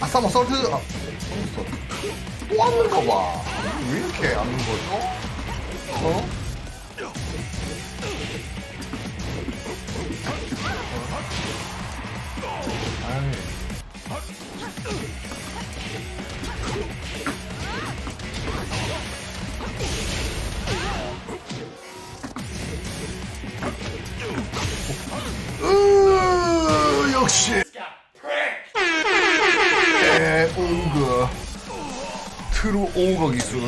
아싸 서트 아 서트 또 하는 거봐왜 이렇게 하는 거죠? 어? 아이. 으, 역시 에 오그 트루 오거 기술